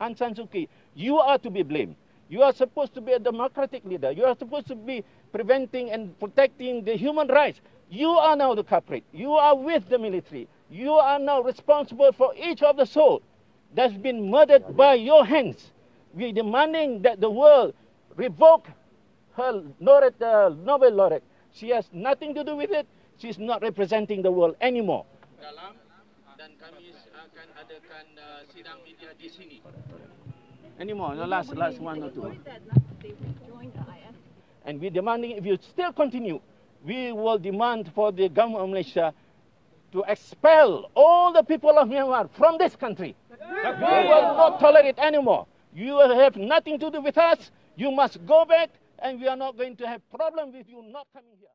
Aung San Suu Kyi, you are to be blamed. You are supposed to be a democratic leader. You are supposed to be preventing and protecting the human rights. You are now the culprit. You are with the military. You are now responsible for each of the souls that's been murdered by your hands. We're demanding that the world revoke her laureate, uh, Nobel laureate. She has nothing to do with it. She's not representing the world anymore. dalam dan kami akan adakan uh, sidang media di sini. Anymore. The last, last one or two. And we're demanding if you still continue, we will demand for the government of Malaysia to expel all the people of Myanmar from this country. We will not tolerate anymore. You have nothing to do with us. You must go back, and we are not going to have problem with you not coming here.